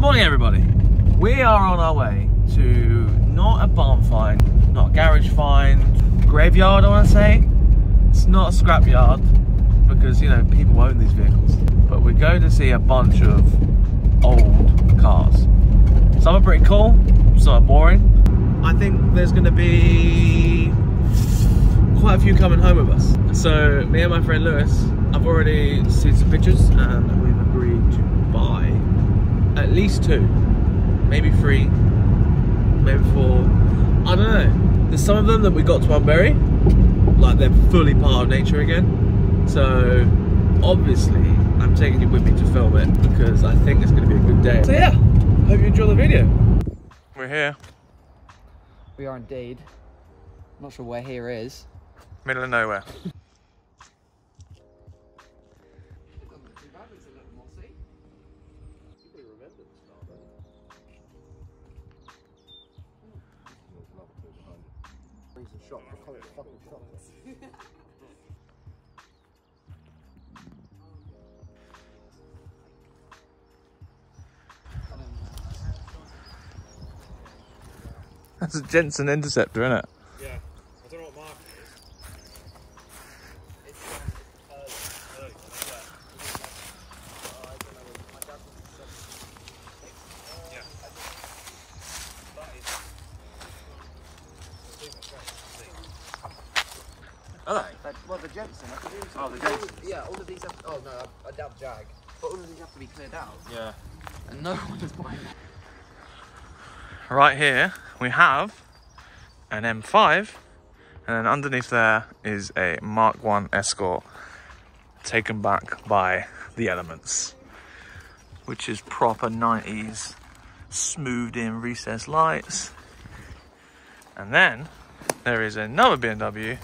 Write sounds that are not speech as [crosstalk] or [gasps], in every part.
morning, everybody. We are on our way to not a barn find, not a garage find, graveyard, I want to say. It's not a scrapyard because, you know, people own these vehicles. But we're going to see a bunch of old cars. Some are pretty cool, some are boring. I think there's going to be quite a few coming home with us. So, me and my friend Lewis, I've already seen some pictures and we've agreed to at least two, maybe three, maybe four. I don't know. There's some of them that we got to unbury, like they're fully part of nature again. So obviously, I'm taking you with me to film it because I think it's going to be a good day. So yeah, hope you enjoy the video. We're here, We are indeed. Not sure where here is. middle of nowhere. That's a Jensen Interceptor, isn't it? Yeah, I don't know what mark it is. It's um, early, yeah. Yeah. That is. Are they? well, the Jensen. I presume so. Oh, the Jensen. Yeah, all of these have. Oh no, I, I doubt Jag. But all of these have to be cleared out, Yeah. and no [laughs] one is buying them. Right here we have an M5 and then underneath there is a Mark 1 Escort taken back by the elements which is proper 90s smoothed in recessed lights and then there is another BMW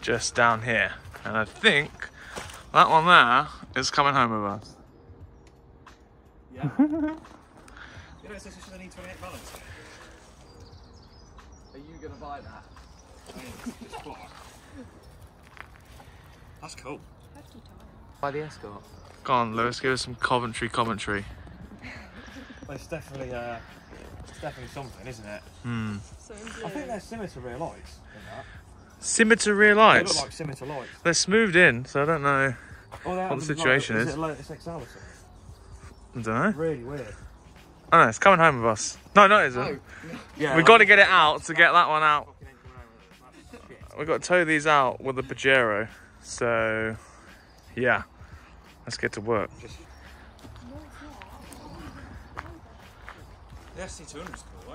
just down here and I think that one there is coming home with us Yeah. [laughs] you know, it says it should only 28 balance. Are you gonna buy that? That's cool. Buy the Escort. Go on Lewis give us some Coventry commentary Well, it's definitely, uh, it's definitely something, isn't it? hmm I think they're similar to real lights. In that. Scimitar rear They lights. look like similar to lights. They're smoothed in, so I don't know. Oh, What the like- situation is. Is it like it's XL or something? I don't know. Really weird. Oh no, it's coming home with us. No, no, it isn't. No. Yeah. we got to get it out to get that one out. Fucking ain't coming over. That's shit. we got to tow these out with the Pajero. So, yeah. Let's get to work. Just... The SC200's cool, though.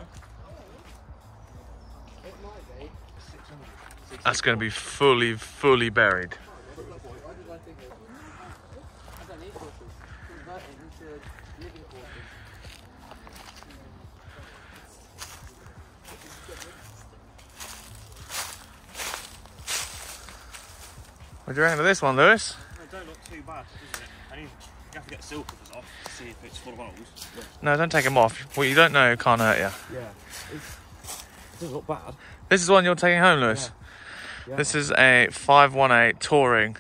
It might be. That's going to be fully, fully buried. I don't need horses. Convert it into living quarters. What do you reckon of this one, Lewis? They don't look too bad, does it? I mean, you have to get the seal covers off to see if it's full of holes. But, No, don't take them off. What you don't know can't hurt you. yeah. It's, it doesn't look bad. This is one you're taking home, Lewis. Yeah. This is a 518 touring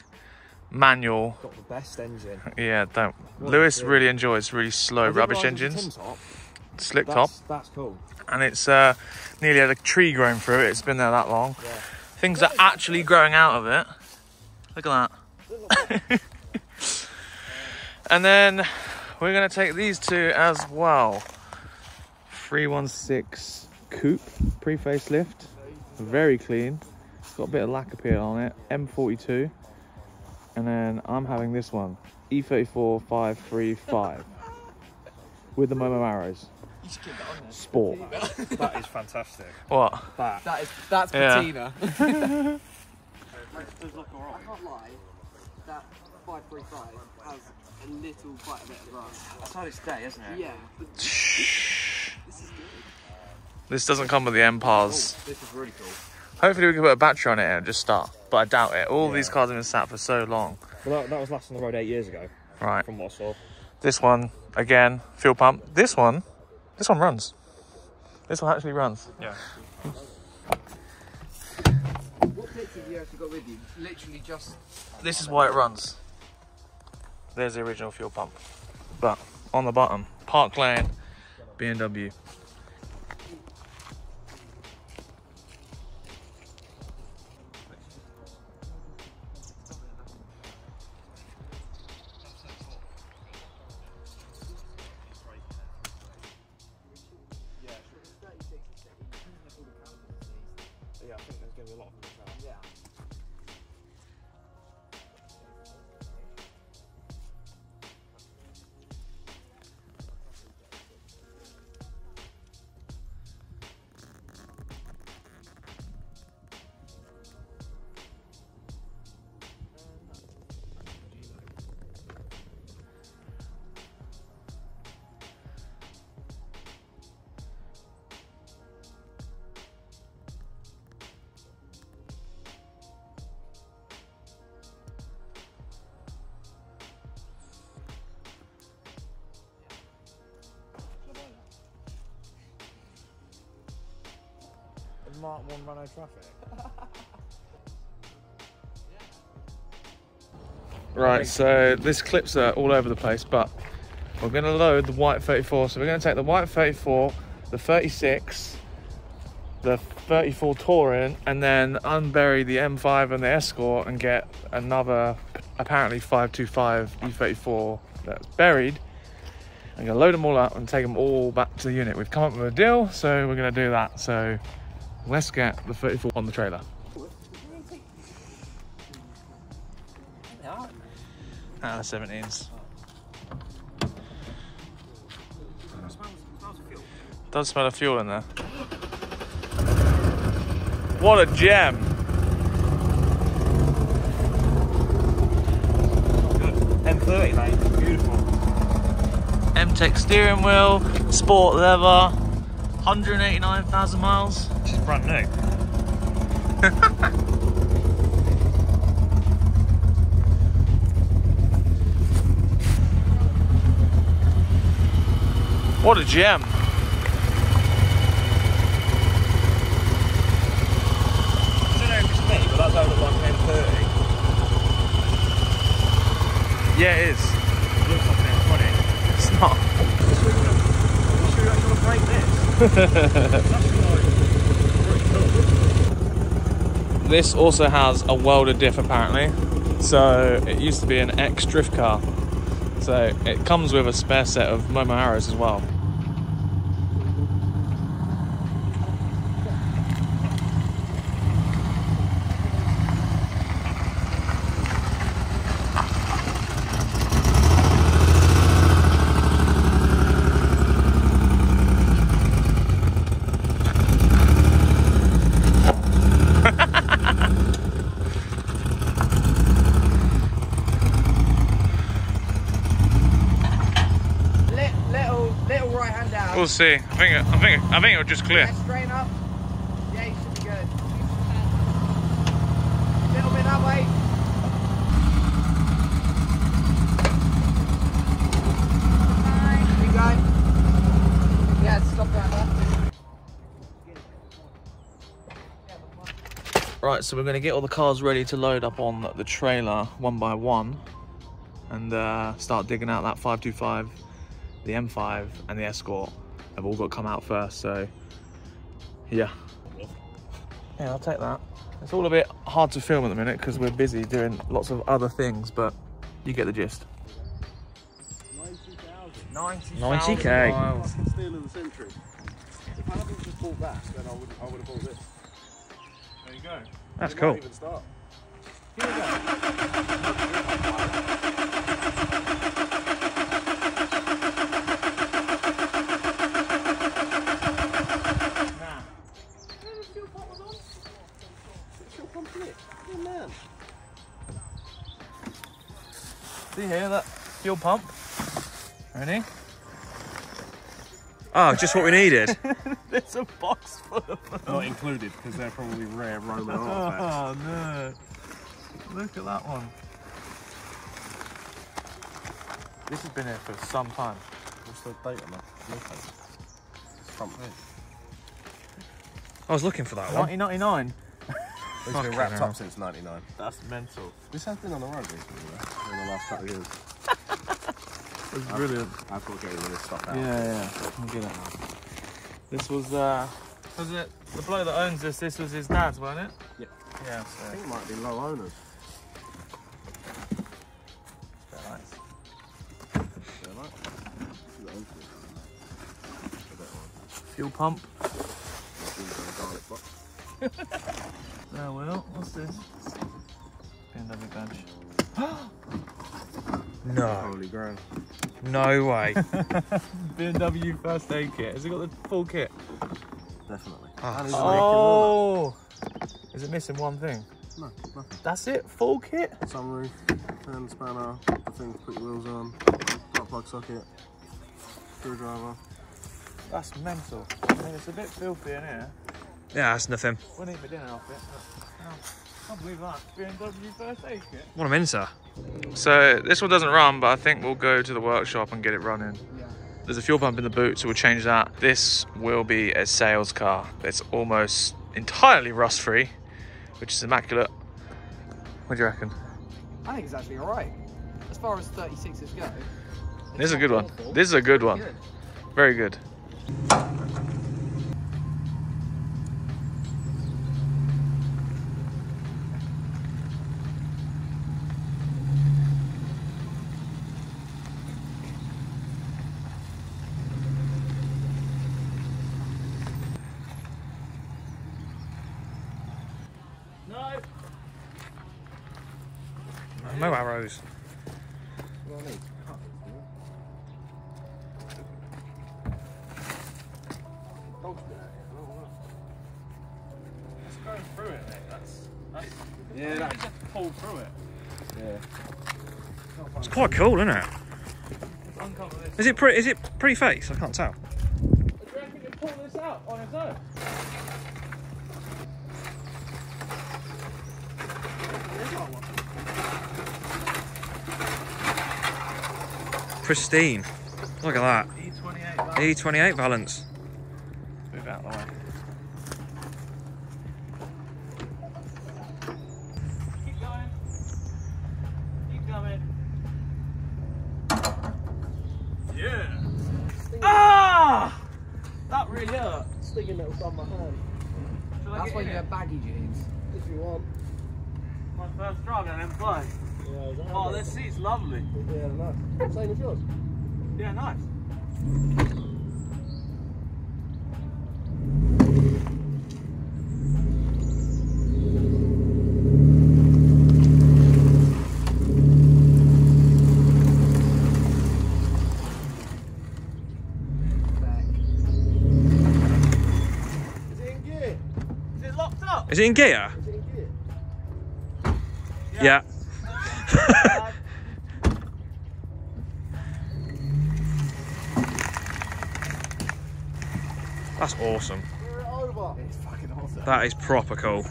manual. got the best engine. Yeah, don't. What Lewis is it? really enjoys really slow I rubbish realise it was a engines. tin top. Slick top. That's, that's cool. and it's uh, nearly had a tree growing through it. It's been there that long. Yeah. Things are actually growing out of it. Look at that. [laughs] and then we're going to take these two as well. 316 coupe pre facelift, very clean. It's Got a bit of lacquer peel on it. M42, and then I'm having this one E34535. with the Momo arrows. Sport. That is fantastic. What? That. That is that's Yeah. patina. It [laughs] [laughs] does look I can't lie. That 535 has a little quite a bit of rust. That's how it's day, isn't it? Yeah. but This is good. This doesn't come with the M-Pars. Oh, this is really cool. Hopefully we can put a battery on it and just start. But I doubt it. All Yeah. these cars have been sat for so long. Well, that, that was last on the road eight years ago, Right. from what I saw. This one, again, fuel pump. This one, this one runs. This one actually runs. Yeah. What bits have you actually got with you? Literally just. This is why it runs. There's the original fuel pump. But on the bottom, Park Lane, BMW. So this clips are all over the place, but we're going to load the white 34. So we're going to take the white 34, the 36, the 34 Touring, and then unbury the M5 and the Escort and get another apparently 525 E34 that's buried. I'm to load them all up and take them all back to the unit. We've come up with a deal, so we're going to do that. So let's get the 34 on the trailer. Ah, the 17s. Does smell of fuel in there. What a gem! M30, mate. Beautiful. M-Tech steering wheel, sport leather, 189,000 miles. She's brand new. [laughs] What a gem! I don't know if it's me, but that don't look like an M30. Yeah, it is. It looks like an M20. It's not. I'm sure you're actually going to break this. It's actually like pretty cool. This also has a welded diff apparently. So it used to be an X drift car. So it comes with a spare set of Momo arrows as well. Li- little, little right hand down. We'll see. I think it, I think it, I think it'll just clear. Yeah, straighten up. Yeah, you should be good. Little bit that way. Keep going. Yeah, stop right there. Right, so we're going to get all the cars ready to load up on the trailer one by one and uh, start digging out that 525, the M5 and the Escort have all got to come out first, so yeah. Yeah, I'll take that. It's all a bit hard to film at the minute because we're busy doing lots of other things, but you get the gist. 90,000. 90k. miles. Steal of the century. If I hadn't just bought that, then I would I would have bought this. There you go. That's It cool. Even start. Here we go. Nah. Still complete. Oh man. See here, that fuel pump. Ready? Oh, just what we needed. [laughs] There's a box full of them. Not included because they're probably rare Roman artifacts. Oh no. Look at that one. This has been here for some time. What's the date on that? Okay. Front page. I was looking for that one. 1999. It's been [laughs] wrapped up since '99. That's mental. This has been on the road recently, though, in the last couple of years. [laughs] It's brilliant. I've got to get rid of this stuff out. Yeah, yeah. I'll get it. This was, uh, was it the bloke that owns this? This was his dad's, wasn't it? Yeah. Yeah, I so think it might be low owners. very nice. Yeah, right. See what owns it. I don't know. Fuel pump. Ginger and garlic box. There, Will. What's this? BMW badge. [gasps] no. Holy grail. No way. [laughs] BMW first aid kit. Has it got the full kit? Definitely. Ah. And he's a Oh. Is it missing one thing? No, nothing. That's it? Full kit? Sunroof, fan spanner, the thing to put your wheels on, hot plug socket, screwdriver. That's mental. I mean, it's a bit filthy in here. Yeah, that's nothing. Wouldn't eat my dinner off it. I can't believe that. BMW first aid kit. What I'm into. So this one doesn't run, but I think we'll go to the workshop and get it running. Yeah. There's a fuel pump in the boot, so we'll change that. This will be a sales car. It's almost entirely rust-free, which is immaculate. What do you reckon? I think it's actually alright. As far as 36s go. This is a good not one. This is a good one. Good. Very good. No. No arrows. What do I need? Dog's been out here. I don't know. It's going through it, mate. That's, that's Yeah, you that- just pull through it. Yeah. It's quite cool, isn't it? It's uncover this. Is it Is it pretty face? I can't tell. Pristine. Look at that. E28 valve. E28 valance. Move out of the way. Keep going. Keep going. Yeah. Ah! That really hurt. Stinging little on my hand. That's why you it? have baggy jeans. If you want. My first drive and then play. Yeah, Oh, this seat's lovely. Yeah, nice. Same as yours. Yeah, nice. Back. Is it in gear? Is it locked up? Is it in gear? Is it in gear? Yeah. [laughs] That's awesome. Gear it over. It's fucking awesome. That is proper cool.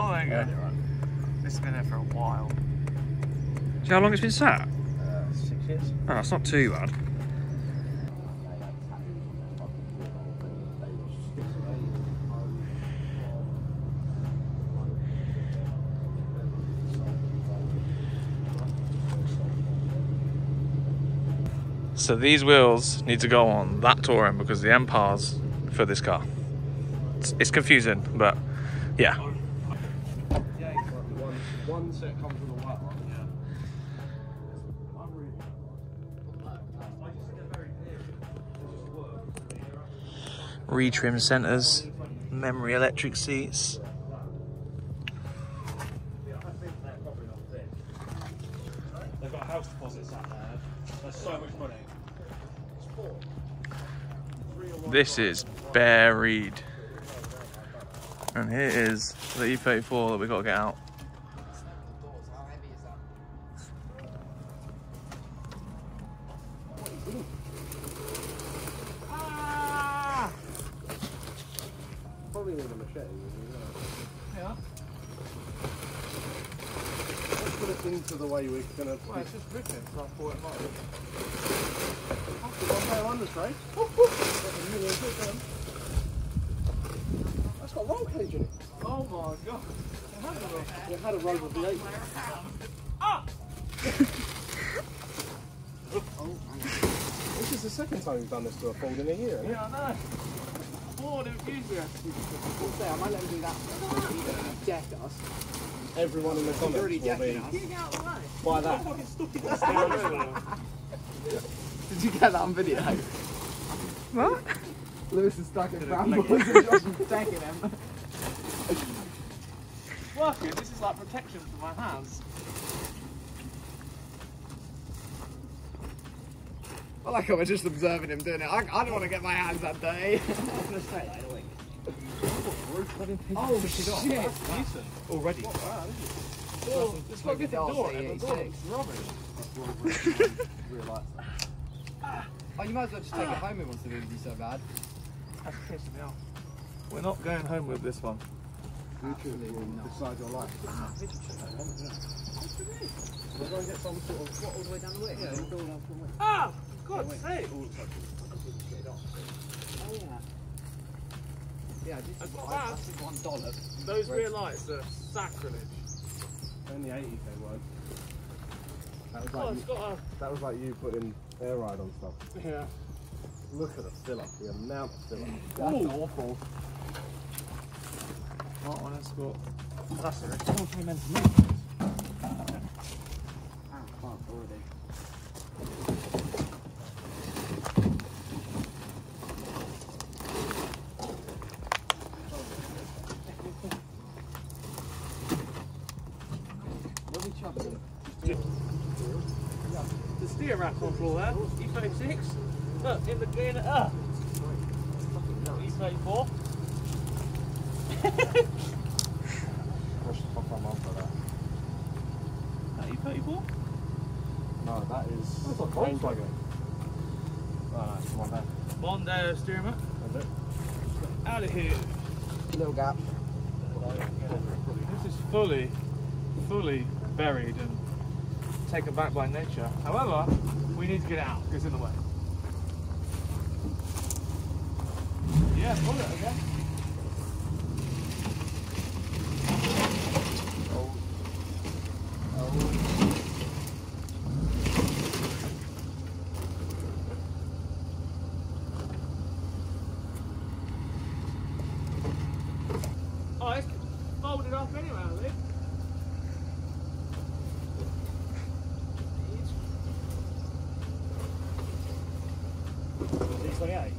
Oh, there you go. This has been there for a while. See how long it's been sat? Uh, six years. Oh, it's not too bad. So these wheels need to go on that touring because the Empire's for this car. It's, it's confusing, but yeah. Yeah, Retrim centers, memory electric seats. They've got house deposits out there. There's so much money. This is buried. And here is the E34 that we've got to get out. How heavy is that? Ah! probably need a machete. you know. Yeah. Let's put it into the way we're gonna. Well, it's just ripping, so I thought it might be. One pair of unders, right? That's got roll cage in it. Oh my god. It had a rover V8. This is the second time we've done to a Ford in a year. Yeah, I know. Ford enthusiast. We'll say, I might let him do that. He us. Everyone in the He's comments already will be decking us. Get out of the way. by that. Did you get that on video? What? Lewis is stuck in brambles and Josh is decking him. Working, this is like protection for my hands. I like how we're just observing him doing it. I, I don't want to get my hands that dirty. [laughs] oh shit! Decent. Already. Oh, it's got a different door. and the door looks rubbish. Oh, you might as well just take it home if it wants to be so bad. That's pissing me off. We're not going home with this one. YouTube will decide your life. We're going to get some sort of. What, all the way down the way? Yeah, all the way down the way. Ah! God's sake! Oh, yeah. Yeah, just, I've got I- that. that's just one. Those rear lights are sacrilege. The 80s they weren't. That was, Oh, like it's you, a. that was like you putting air ride on stuff. Yeah. Look at the filler, the amount of filler. That's awful. That one has got. That's it. It's also meant to move. Ah, fuck, already. What are we chucking? The steer rack on floor there. E36. Look, in the in the, uh. E34. Push the fuck my mum for that. That E34? No, that is. That's a Volkswagen. Oh, no, it's my bad. Mondeo steering rack. That's it. Out of here. Little gap. This is fully, fully buried and taken back by nature. However, we need to get it out because it's in the way. Yeah, pull it again. Oh, it's folded up anyway, I think. D28.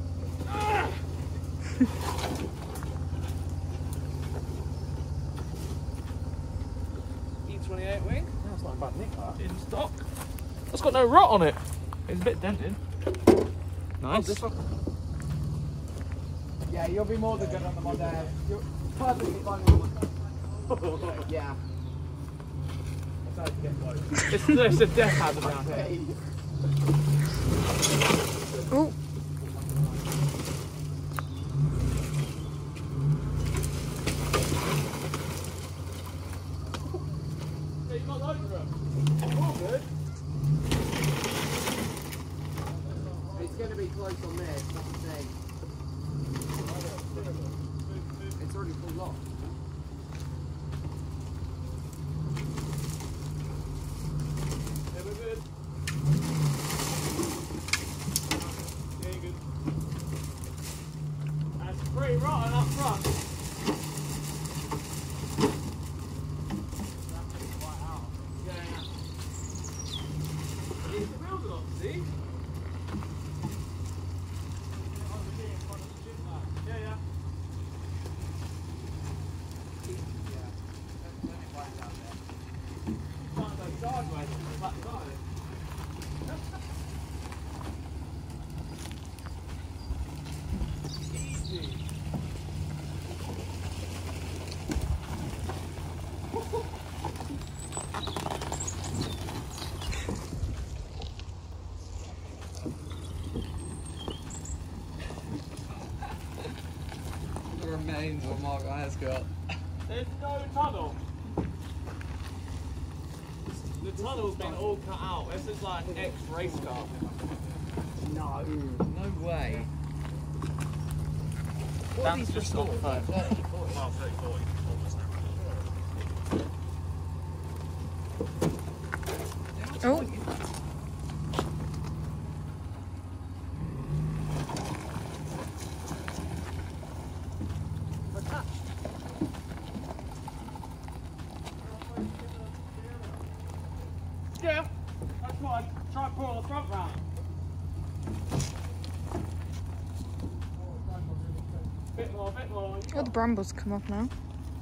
E28 wing That's not a bad nick, that. in stock. It's got no rot on it. It's a bit dented. Nice. Oh, yeah, you'll be more than good on the Mondeo. You're perfectly fine with one. [laughs] Yeah. That's how you get close. it's, it's a death hazard down here. Hey. Oh, So you got loads of them. All good. It's going to be close on this, that's the thing. It's already full lock. Yeah, we're good. Yeah, you're good. That's pretty rotten up front. Yeah, yeah. These wheels are on, see? Yeah, yeah. Can't go sideways, it's back side. Easy. change what Mark has got. There's no tunnel. The tunnel's been all cut out. This is like an ex-race car. No. No way. Dan's just on the phone. Well, 30, 40, almost now. Oh, Yeah, that's what I try to pull the front round. Bit more, bit more. The brambles come off now.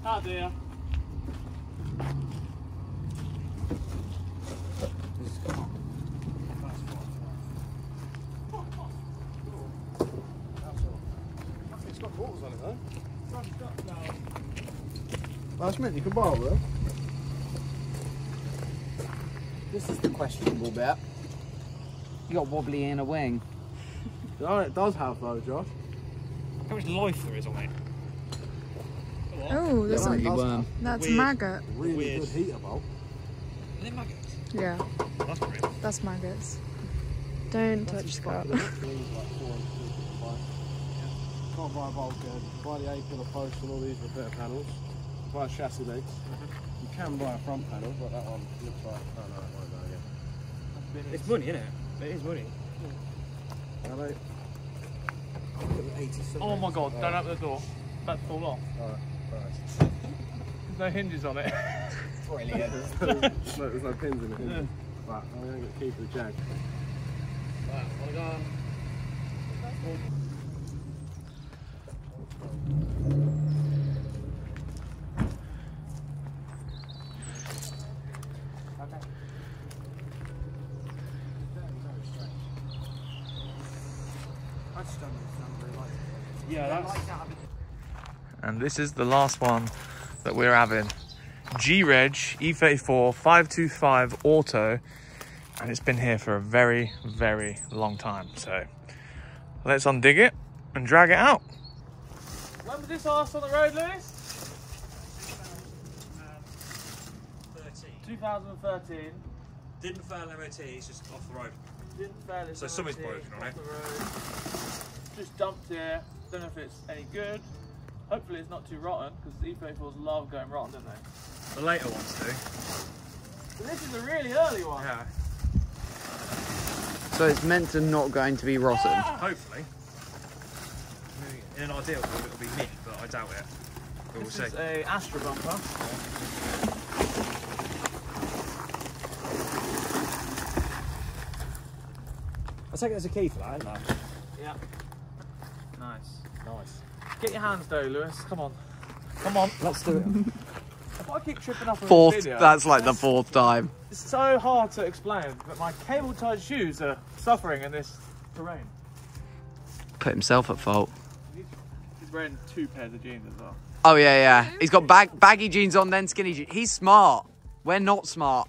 Ah dear. It's got quarters on it though. That's meant you can borrow them. This is the questionable bit. You got wobbly in a wing. [laughs] Oh, it does have though, Josh. How much life there is on it? Oh, there's Yeah, a, it does that's Weird. maggot. really Weird. good heat about. Are they maggots? Yeah, That's weird. that's maggots. Don't touch That's Scott. fucking it. Like four and two to buy. Can't buy a bulkhead. Buy the A pillar post and all these repair panels. Buy a chassis legs. Mm-hmm. You can buy a front panel, but that one looks like oh no, it won't go again. It's money, isn't it? It is money. Are they? Look at the 87. Oh my god, don't open the door. About to fall off. Alright, alright. There's no hinges on it. Brilliant. [laughs] no, there's no pins in it. there? Right, I'm going to get the key for the jag. Right, wanna go on? Yeah, that's. And this is the last one that we're having. G-Reg E34 525 Auto. And it's been here for a very, very long time. So let's undig it and drag it out. When was this last on the road, Lewis? 2013. Didn't fail MOT, it's just off the road. Didn't fail it. So something's broken on off it. the road. Just dumped here. Don't know if it's any good. Hopefully it's not too rotten because the E34s love going rotten, don't they? The later ones do. But this is a really early one. Yeah. So it's meant to not going to be rotten. Ah! Hopefully. In an ideal world, it'll be mint, but I doubt it. But we'll This see. is a Astra bumper. I take it as a key for that, isn't that? Yeah. Nice. Nice. Get your hands though, Lewis. Come on. Come on. Let's do it. If I keep tripping up on Fourth. this video, That's like the fourth time. It's so hard to explain, but my cable-tied shoes are suffering in this terrain. Put himself at fault. He's wearing two pairs of jeans as well. Oh yeah, yeah. He's got bag baggy jeans on, then skinny jeans. He's smart. We're not smart.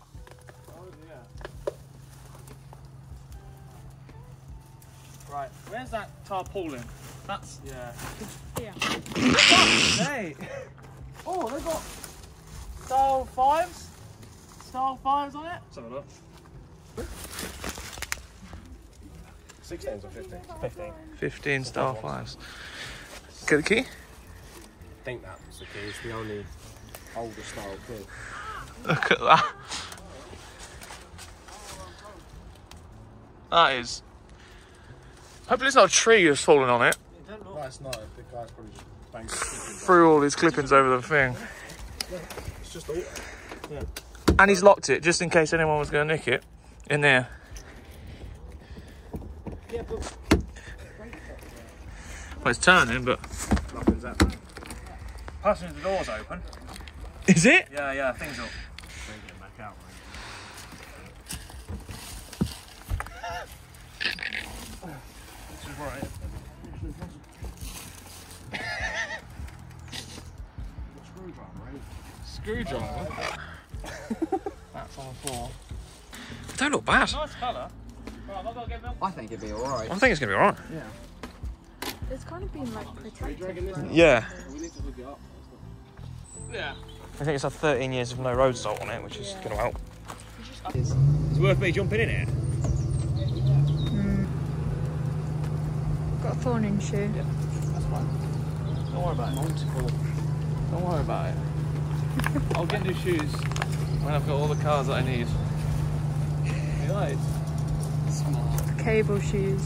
Oh yeah. Right, where's that tarpaulin? That's yeah. Yeah. Hey. [laughs] Oh, they've got style fives. Style fives on it. Let's have a look. 16s or 15? 15. 15 style fives. Get the key. I think that was the key. It's the only older style key. Look at that. That is. Hopefully, it's not a tree that's fallen on it. That's not. The guy's probably just banged the Threw all these clippings over the thing. It's just auto. And he's locked it just in case anyone was going to nick it in there. Well, it's turning, but. Nothing's happening. Passenger door's open. Is it? Yeah, yeah, things up. Don't get back out, mate. This is right. Screwdriver. That's on the floor. Don't look bad. Nice colour. Right, I've got to get. I think it'd be alright. I think it's going to be alright. Yeah. It's kind of been like protected. for Yeah. We need to hook it up. Yeah. I think it's had 13 years of no road salt on it, which is Yeah. going to help. It's- It's worth me jumping in it. Mm. Got a thorn in shoe. Yeah, That's fine. Don't worry about it. Multiple. Don't worry about it. I'll get new shoes when I've got all the cars that I need. You like? Smart. Cable shoes.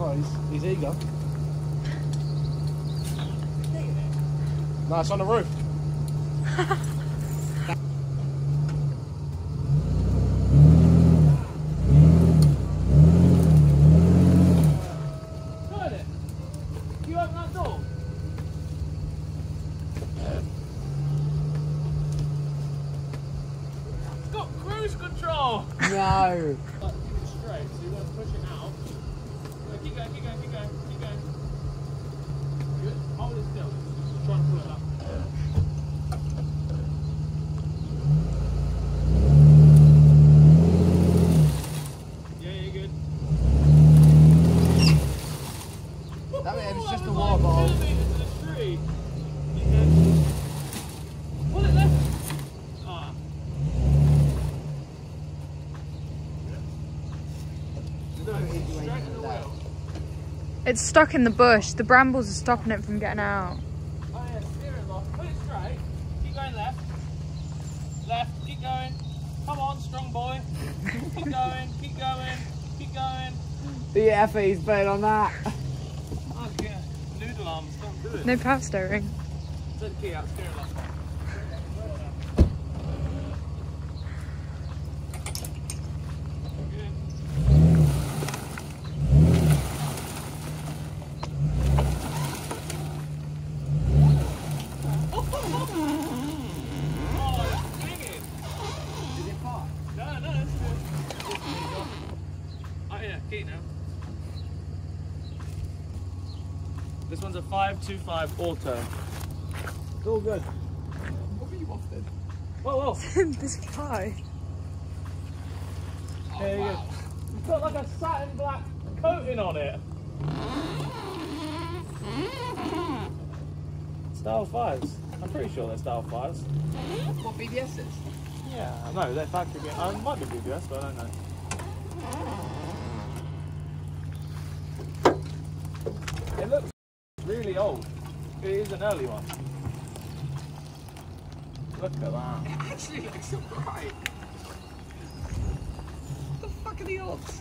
Oh, he's, he's eager. No, it's on the roof. [laughs] Heard it. You open that door. It's got cruise control. No. Like, keep it straight, so you want to push it out. No, keep going, keep going, keep going, keep going. Good. Hold it still. Just try and pull it up. Yeah, yeah, good. That it was just a That water like bottle. millimetres to the tree. You can pull it left. Ah. Straighten the wheel. It's stuck in the bush. The brambles are stopping it from getting out. Oh yeah, steering lock. Put it straight. Keep going left. Left. Keep going. Come on, strong boy. Keep going. Keep going. Keep going. The FA's playing on that. Oh, yeah. Noodle arms. Don't do it. No power steering. Take the key out. Steering lock. Good. Oh, it's swinging. Is it far? No, no, it's good. Oh yeah, key now. This one's a 525 auto. It's all good. What were you wafted? Whoa, whoa. this guy. There you go. It's got like a satin black coating on it. Style 5s. I'm pretty sure they're Style 5s. What BBS is? Yeah, no, they're factory. Uh, it might be BBS, but I don't know. It looks really old. It is an early one. Look at that. It actually looks alright. What the fuck are the odds?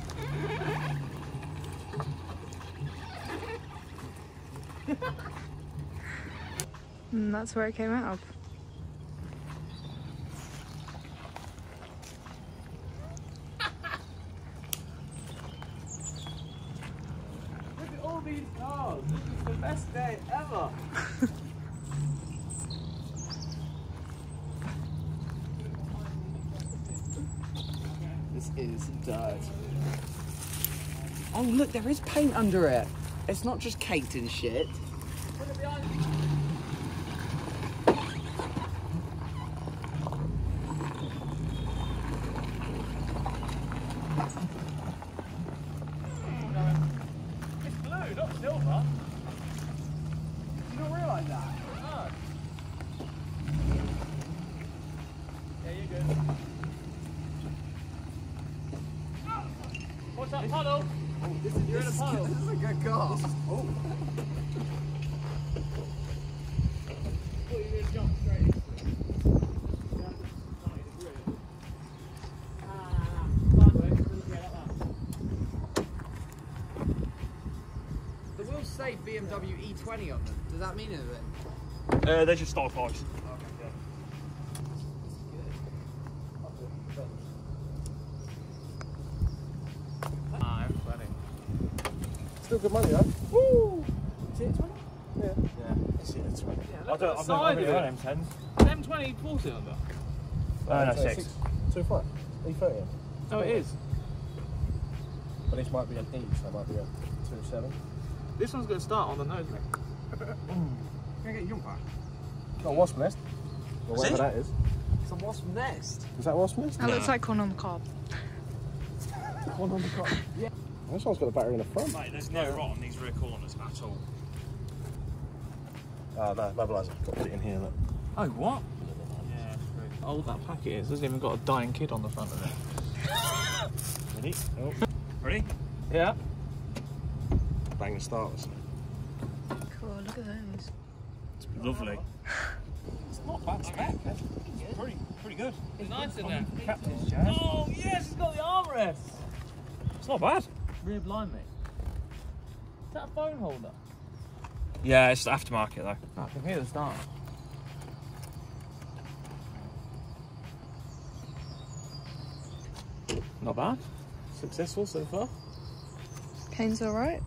[laughs] And that's where it came out of. Look at all these cars. This is the best day ever. This is dirt. Oh look, there is paint under it. It's not just caked in shit. 20 on them. Does that mean anything? Uh, they're just star hogs. Still good money, though. Woo! Is it 20? Yeah. Yeah, it's in the 20. Yeah, I don't, I've never M10. M20 4 cylinder? Uh, no, uh, 6. 2.5. E30. Oh, it is. But this might be an E, so it might be a 2.7. This one's going to start on the nose, mate. Can I get a jumper? Not a wasp nest. Or whatever See? that is. It's a wasp nest. Is that wasp nest? That looks like one on the cob. [laughs] One on the top. Yeah. This one's got a battery in the front. Mate, there's no rot on these rear corners at all. Ah, oh no, mobiliser. Got to put it in here. Look. Oh, what? Yeah, How old that packet is. Hasn't even got a dying kid on the front of it. Ready? Oh. Ready? Yeah. Bang the starters. Cool, look at those. It's Lovely. it's not bad spec. It's pretty, pretty good. It's nice in there. Captain's jazz. Oh, yes, it's got the armrest. It's not bad. Rear blind, mate. Is that a phone holder? Yeah, it's aftermarket though. I can hear the start. Not bad. Successful so far. Kane's alright.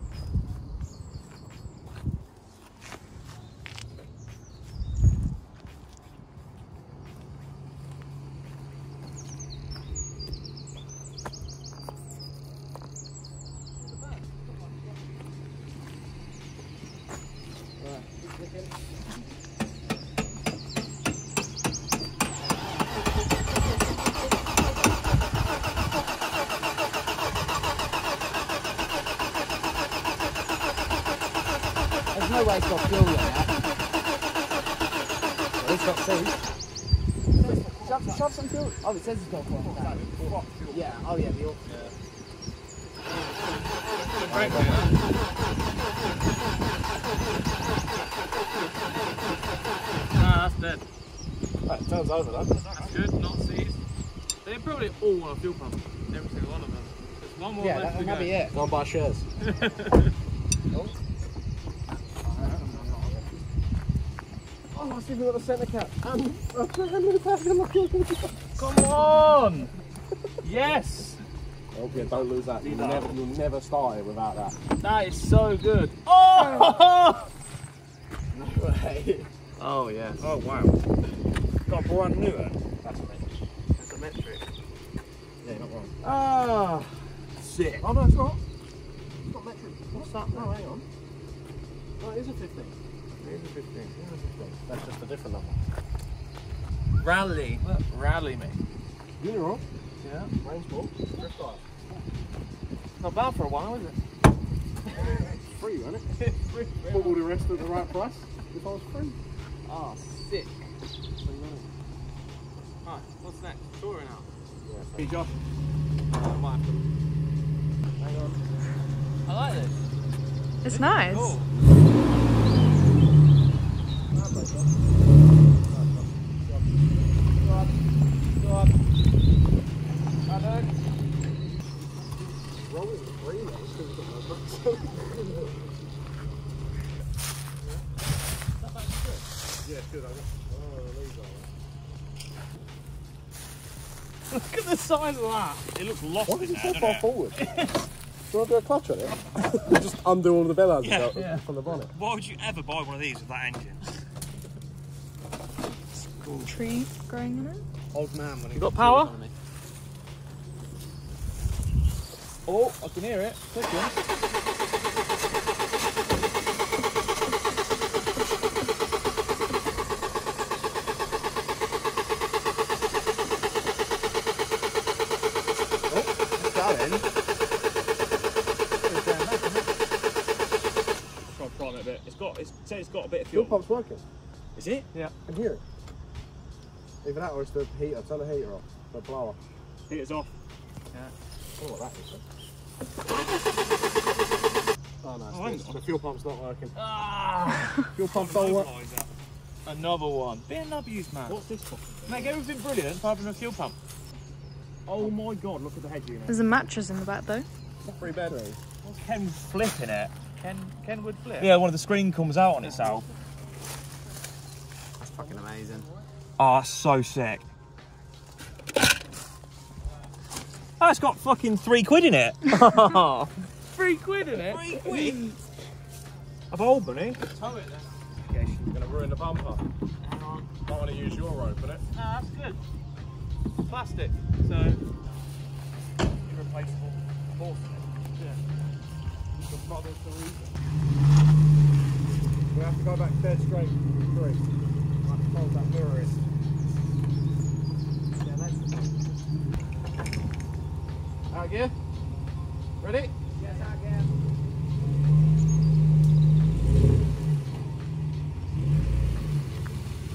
There's no way it's got fuel in it. At least got seats. Shove, some fuel. Oh, it says it's got fuel. Yeah, oh yeah, the Nah, that's dead. That turns over though. That's good, not seized. They probably all want a fuel pump. Every single one of them. There's one more Yeah, left that to might go. be it. Go and buy shares. [laughs] Oh, I've even got the centre cap. And a brand new pack of Come on! yes! Okay, don't lose that. You'll never, you'll never start it without that. That is so good. Oh! Right. oh, [laughs] yes. Oh wow. Got a brand new one. That's a metric. Yeah, not wrong. Ah, sick. Oh no, it's not. It's not metric. What's that? No, hang on. No, it is a 15. It is a 15. It is a 15. That's just a different number. Rally. Rally me. Unirock, Yeah. range ball, drift dive. Not bad for a while, is it? [laughs] Free, wasn't it? Free. Put all the rest at the right price. If I was free. Ah, sick. Right, what's next? Touring out. Hey Josh. Might have to- Hang on. I like this. It's nice. Cool. Go up. Go up. Right there. Rolling free, though, it's still got my butt. Yeah, it's good. I got. Oh, these are. Look at the size of that. It looks lost Why in is it so far forward? [laughs] Do you want to do a clutch on it? [laughs] Just undo all the bellows Yeah. Yeah. from the bonnet. Why would you ever buy one of these with that engine? Tree growing in it. Old man when he You got got power? fuel on me. Oh, I can hear it. Clicking. [laughs] It's going. Try and prime it a bit. It's got. It's, say it's got a bit of Fuel fuel. pump's working. Is it? Yeah. I can hear it. Either that or it's the heater. Turn the heater off. The blower. Heater's off. Yeah. Oh, what that is. then. Oh no, Oh, it's the fuel pump's not working. Ah, [laughs] Fuel pump don't work. Another one. BMWs, man. What's this for? Make everything brilliant apart from the fuel pump. Oh my god, look at the head unit. There's a mattress in the back though. Three bedrooms. What's Ken flipping it? Ken Ken would flip. Yeah, one of the screen comes out on itself. That's fucking amazing. Oh, so sick. Oh, it's got fucking three quid in it. [laughs] Three quid in it. Three quid? Of old money. Tow it then. Okay, you're going to ruin the bumper. Hang on. Don't want to use your rope in it. Ah, that's good. Plastic. So Irreplaceable force We have to go back dead straight from three. Out gear. Ready?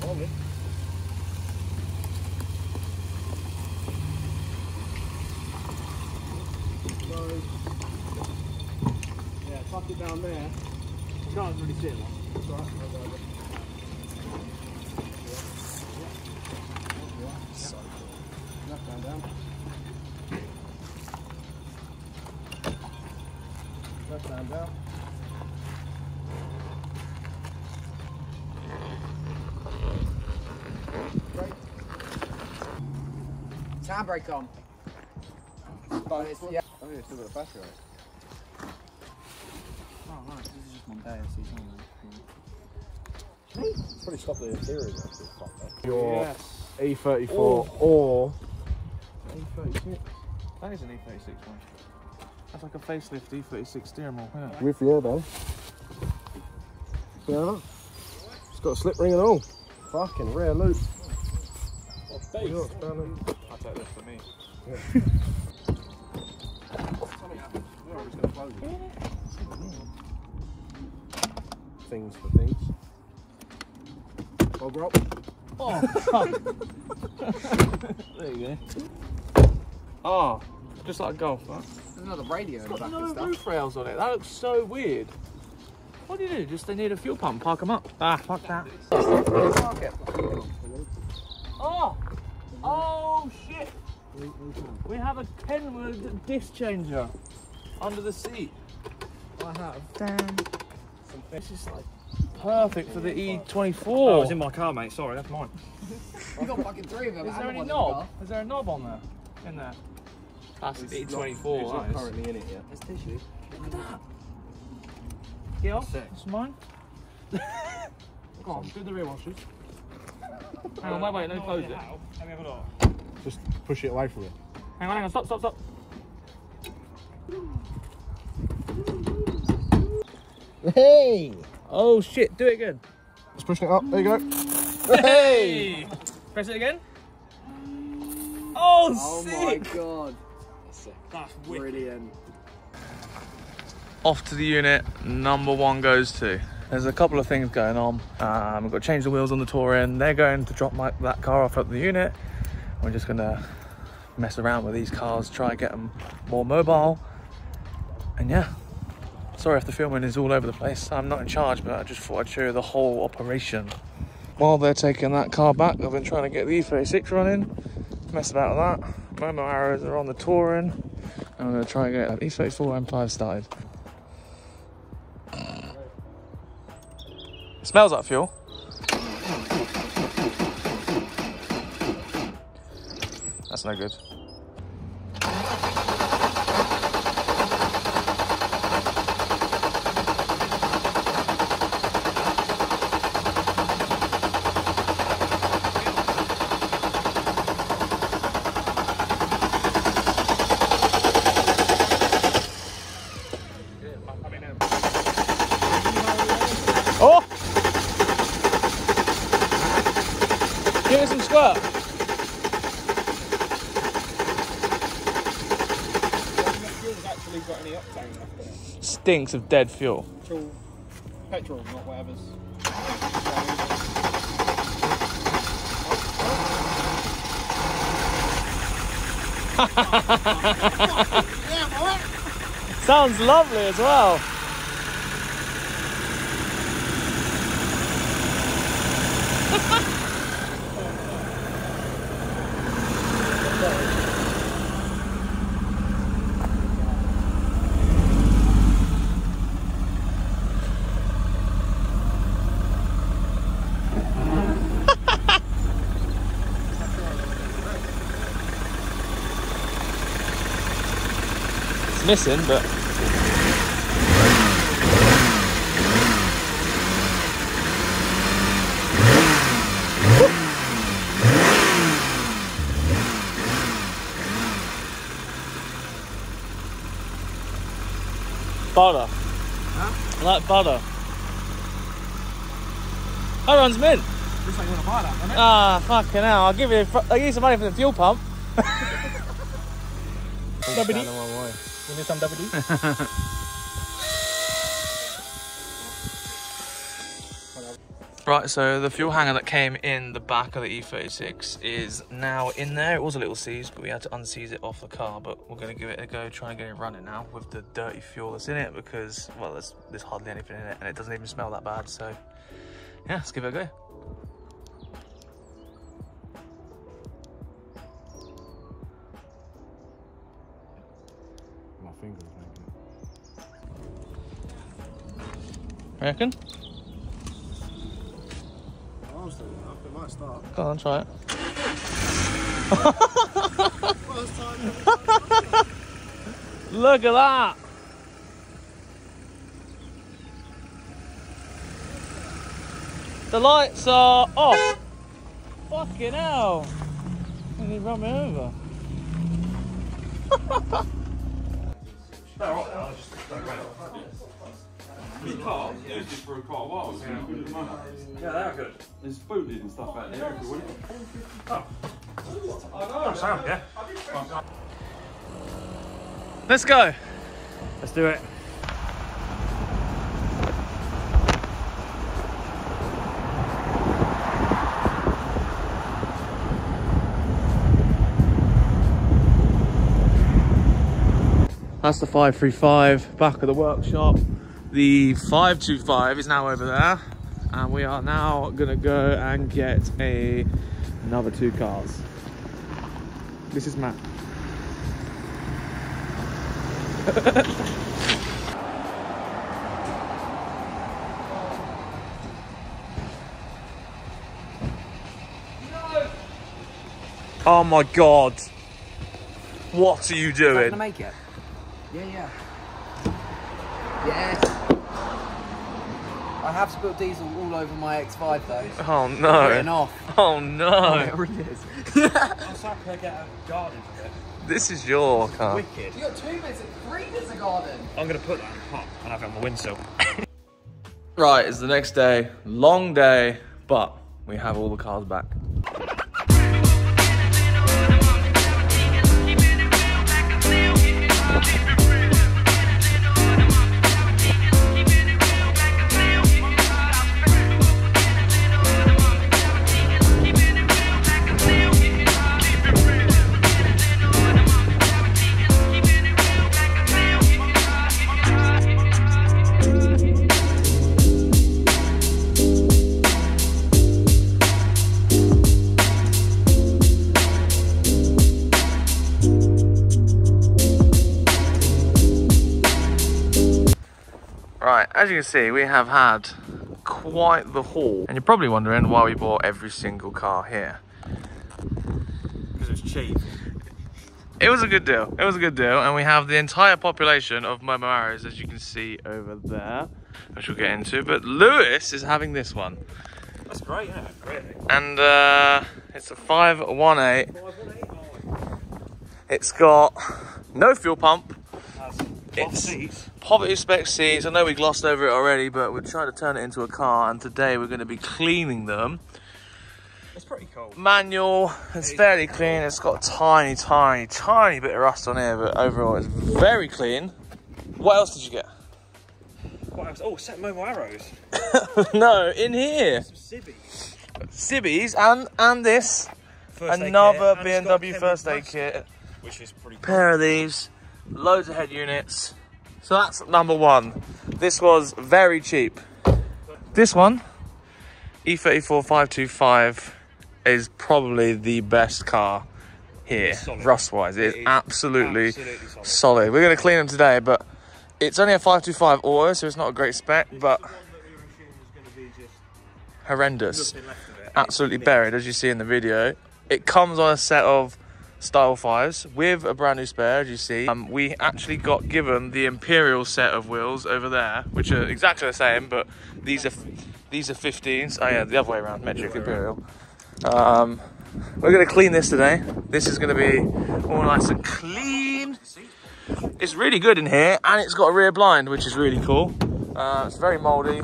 On it. So, yeah, tuck it down there. You can't really see it much. It's alright, I'll go over. Left hand down. Left hand down. Great. Handbrake on. But it's- yeah. I think it's still got a battery on it. Oh, nice. This is just Mondeo, so it's It's probably stopped the interior though. it's fucked up. Your Yes. E34 Or- or E36. That is an E36 one. That's like a facelift E36 steering wheel. Yeah. with the airbag. Fair enough. It's got a slip ring and all. Fucking rare loot. Yeah, it's down there. This for me. Things for things. Bog rock. [laughs] There you go. Oh, just like a golf, right? There's another radio in the back no and stuff. roof rails on it. That looks so weird. What do you do? Just they need a fuel pump, park them up. Ah, fuck that. Oh! Oh shit! We have a Kenwood disc changer under the seat. I have. Damn. This is like perfect for the E24. Oh, it was in my car, mate. Sorry, that's mine. [laughs] You got fucking three of them. Is there any one the knob? Is there a knob on there? In there? That's the It's E24. It's not currently in it yet. There's tissue. Yeah, Sick. that's mine. [laughs] Go on, do the rear washers. Hang on, wait, wait, let me close it. Let me have a look. Just push it away from it. Hang on, hang on, stop, stop, stop. Hey! Oh shit, do it again. Just pushing it up. There you go. Hey! Press it again. Oh, Oh sick! my god. That's wicked. Brilliant. Off to the unit number one goes to. There's a couple of things going on. Um, we've got to change the wheels on the Touring. They're going to drop my, that car off at the unit. We're just gonna mess around with these cars, try and get them more mobile. And yeah, sorry if the filming is all over the place. I'm not in charge, but I just thought I'd show you the whole operation. While they're taking that car back, I've been trying to get the E36 running. Mess about with that. Momo arrows are on the Touring. I'm gonna try and get an E34 M5 started. Smells like fuel. That's no good. Oh! Give it some squirt. Fuel's actually got any octane left in it. Stinks of dead fuel. Petrol, petrol, not whatever's. [laughs] Sounds lovely as well. Missing, but butter. I like butter. That runs mint. Looks like you want to buy that, doesn't it? Ah, fucking hell. I'll give you, I'll give you some money for the fuel pump. Nobody- on my way. You need some WD? Right, so the fuel hanger that came in the back of the E36 is now in there. It was a little seized, but we had to unseize it off the car. But we're going to give it a go, try and get it running now with the dirty fuel that's in it because, well, there's, there's hardly anything in it and it doesn't even smell that bad. So, yeah, let's give it a go. Reckon? Still enough. It might start. Go on, try it. [laughs] Look at that! The lights are off. Fucking hell. He run me over. [laughs] Yeah, they are good. There's booted and stuff out there. everywhere. Oh, sound, yeah. Let's go. Let's do it. That's the 535 back of the workshop. The 525 is now over there. And we are now gonna go and get a another two cars. This is Matt. [laughs] oh my god. What are you doing? gonna make it? Yeah, yeah. Yes. I have spilled diesel all over my X5 though. Oh Written no. off. Oh no. Oh, it really is. [laughs] I'm sorry, can I get a garden for it? This is your car. Wicked. You got two bits of three bits of garden. I'm going to put that on top and have it on the windsill. Right, it's the next day. Long day, but we have all the cars back. As you can see, we have had quite the haul. And you're probably wondering why we bought every single car here. Because it's cheap. It was a good deal. It was a good deal. And we have the entire population of Momo Arrows, as you can see over there, which we'll get into. But Lewis is having this one. That's great, yeah. Really. And uh, it's a 518. It's got no fuel pump. Has It's- seats. Poverty spec seats. I know we glossed over it already, but we're trying to turn it into a car. And today we're going to be cleaning them. It's pretty cool. Manual. It's fairly clean. It's got a tiny, tiny, tiny bit of rust on here, but overall it's very clean. What else did you get? What else? Oh, set mobile arrows. [laughs] no, in here. Some civvies. Cibbies and and this. First Another kit, and it's got BMW first aid kit. Which is pretty cool. Pair of these. Loads of head units. So that's number one. This was very cheap. This one, E E34 525, is probably the best car here, rust wise. It It is absolutely, absolutely solid. solid. We're going to clean them today, but it's only a 525 auto, so it's not a great spec, but we were assuming was going to be just horrendous. nothing left of it. Absolutely buried, as you see in the video. It comes on a set of Style 5s with a brand new spare, as you see. Um, we actually got given the Imperial set of wheels over there, which are exactly the same, but these are these are 15s. Oh yeah, the other way around, Metric Imperial. Um, we're going to clean this today. This is going to be all nice and clean. It's really good in here, and it's got a rear blind, which is really cool. Uh, it's very mouldy,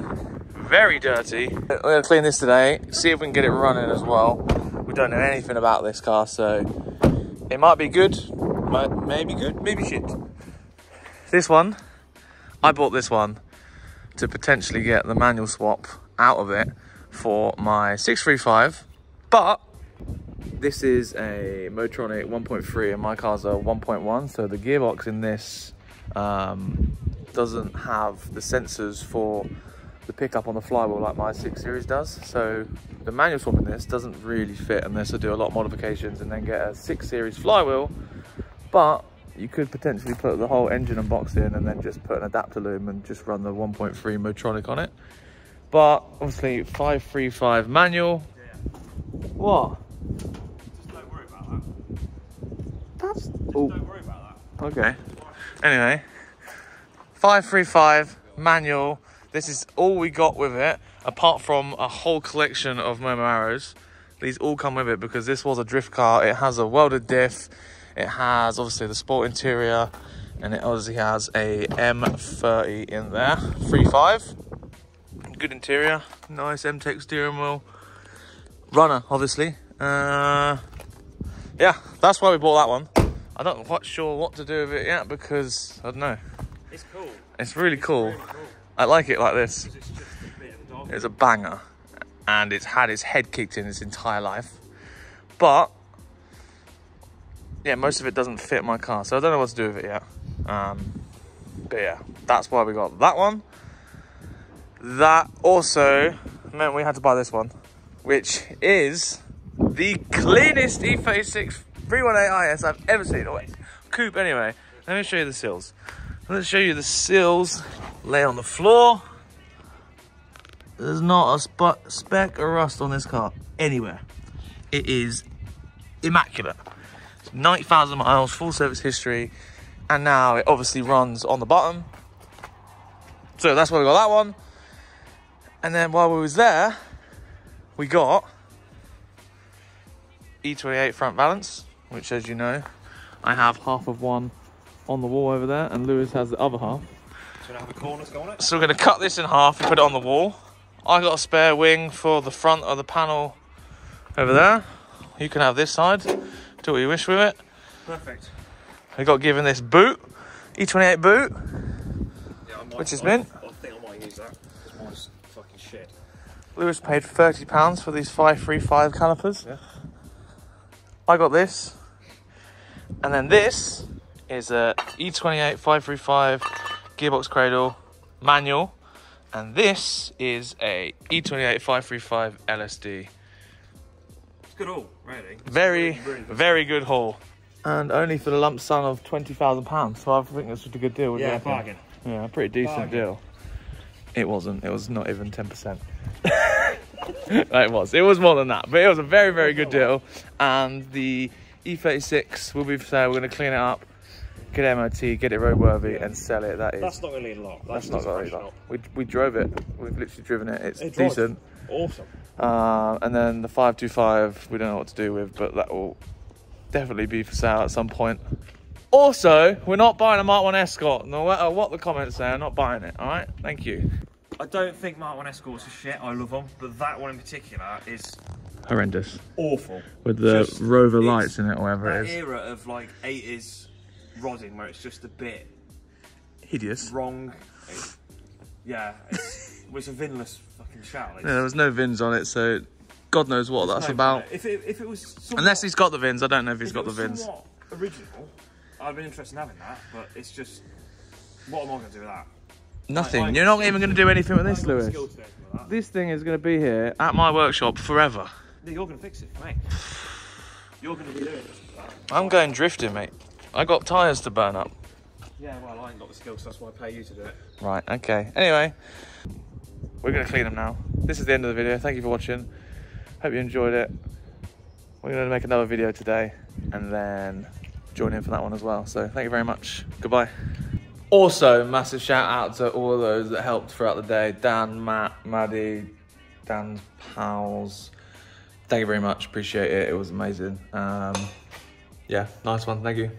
very dirty. We're going to clean this today, see if we can get it running as well. We don't know anything about this car, so it might be good, might maybe good, maybe shit. this one, I bought this one to potentially get the manual swap out of it for my 635, but this is a Motronic 1.3 and my car's a 1.1, so the gearbox in this um, doesn't have the sensors for the pickup on the flywheel like my 6 Series does. So the manual swap in this doesn't really fit unless I do a lot of modifications and then get a 6 Series flywheel. But you could potentially put the whole engine and box in and then just put an adapter loom and just run the 1.3 Motronic on it. But obviously 535 manual. What? Just don't worry about that. That's... Don't worry about that. Okay. Anyway, 535 manual. This is all we got with it, apart from a whole collection of Momo arrows. These all come with it because this was a drift car. It has a welded diff. It has obviously the sport interior, and it obviously has a M30 in there. 3.5. Good interior. Nice M-Tech steering wheel. Runner, obviously. Uh, yeah, that's why we bought that one. I'm not quite sure what to do with it yet because I don't know. It's cool. It's really cool. Really cool. I like it like this. It's a bit of dog. It's a banger, and it's had its head kicked in its entire life. But yeah, most of it doesn't fit my car, so I don't know what to do with it yet. Um, but yeah, that's why we got that one. That also meant we had to buy this one, which is the cleanest E E36 318 IS I've ever seen. Oh, wait, coupe anyway. Let me show you the seals. Let's show you the seals. Lay on the floor. There's not a speck of rust on this car anywhere. It is immaculate. 90,000 miles, full service history, and now it obviously runs on the bottom. So that's why we got that one. And then while we was there, we got E28 front valance, which as you know, I have half of one on the wall over there, and Lewis has the other half. So now the corners go on it. So we're going to cut this in half and put it on the wall. I got a spare wing for the front of the panel over there. You can have this side. Do what you wish with it. Perfect. I got given this boot, E28 boot. Yeah, I might, Which is I, mint. I think I might use that because mine's fucking shit. Lewis paid £30 for these 535 calipers. Yeah. I got this. And then this is a E28 535 gearbox cradle manual. And this is a E28 535 LSD. It's good all, really. It's Very, really, really good. very good haul. And only for the lump sum of £20,000. So I think that's a good deal. wouldn't Yeah, reckon? bargain. Yeah, a pretty decent Bargain. deal. It wasn't. It was not even 10%. No, [laughs] it was. It was more than that. But it was a very, very good deal. And the E36 will be for sale. We're going to clean it up, get it MOT, get it roadworthy, and sell it. That is. That's not going to need a lot. that's That's, not just very a lot. We, we drove it. We've literally driven it. It's It decent. Awesome. Uh, and then the 525, we don't know what to do with, but that will definitely be for sale at some point. Also, we're not buying a Mark 1 Escort. No matter what the comments say, I'm not buying it. All right? Thank you. I don't think Mark 1 Escorts are shit. I love them. But that one in particular is Horrendous. awful. With the Just- Rover lights in it, or whatever That it is. era of like 80s rodding where it's just a bit Hideous. wrong. It- yeah, it's, [laughs] it was a vinless fucking shout. Yeah, there was no VINs on it, so God knows what that's no- about. If it, if it was Unless he's got the VINs, I don't know if he's if got it the VINs. original, I'd been interested in having that. But it's just, what am I going to do with that? Nothing. I- You're not even going to do anything with this, Lewis. skill to do anything with that. This thing is going to be here at my workshop forever. You're going to fix it me. You're going to be doing that. I'm going drifting, mate. I got tyres to burn up. Yeah, well, I ain't got the skills, so that's why I pay you to do it. Right, okay. Anyway, we're going to clean them now. This is the end of the video. Thank you for watching. Hope you enjoyed it. We're going to make another video today and then join in for that one as well. So thank you very much. Goodbye. Also, massive shout out to all of those that helped throughout the day. Dan, Matt, Maddie, Dan's pals. Thank you very much. Appreciate it. It was amazing. Um, yeah, nice one. Thank you.